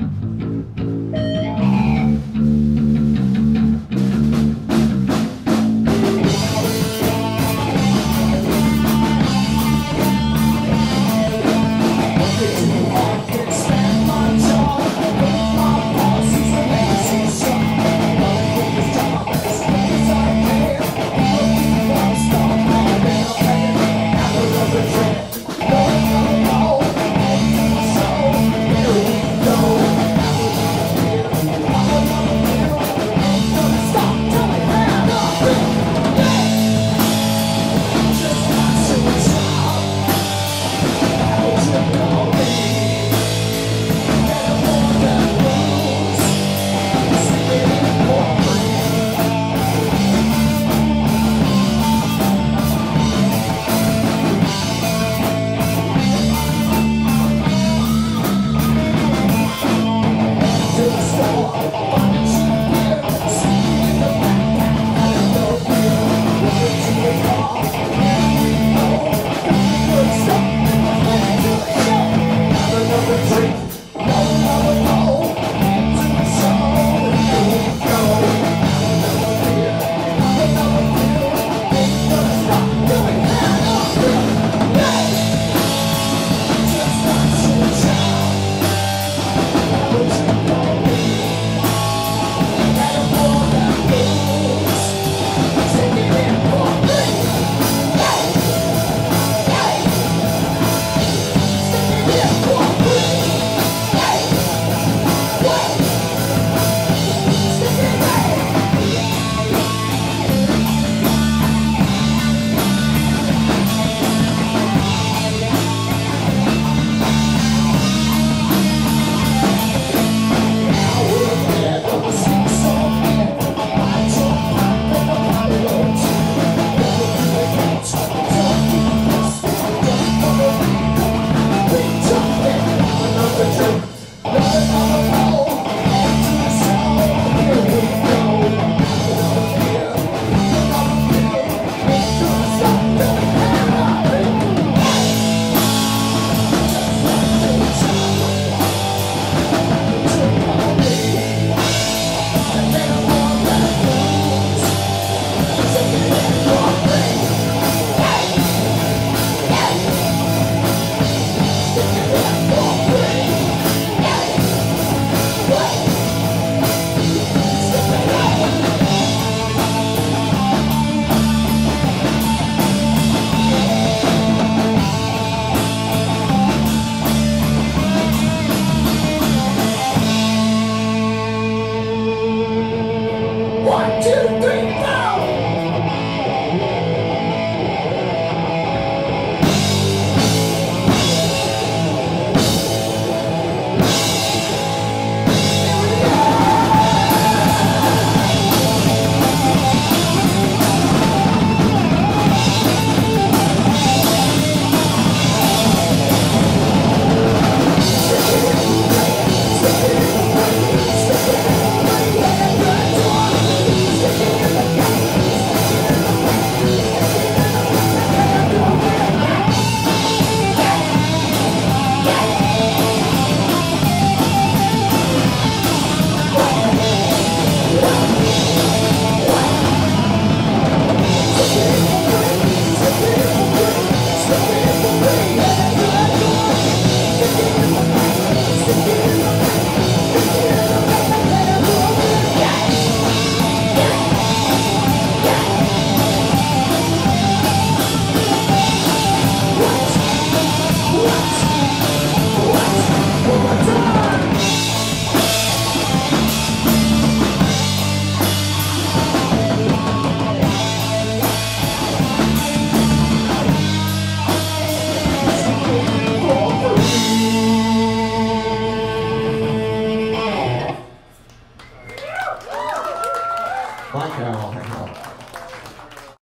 Mm-hmm.